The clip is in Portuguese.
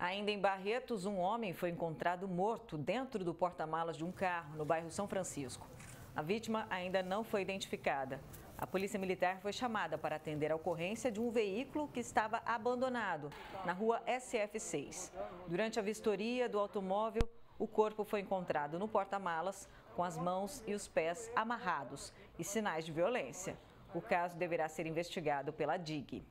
Ainda em Barretos, um homem foi encontrado morto dentro do porta-malas de um carro no bairro São Francisco. A vítima ainda não foi identificada. A polícia militar foi chamada para atender a ocorrência de um veículo que estava abandonado na rua SF6. Durante a vistoria do automóvel, o corpo foi encontrado no porta-malas com as mãos e os pés amarrados e sinais de violência. O caso deverá ser investigado pela DIG.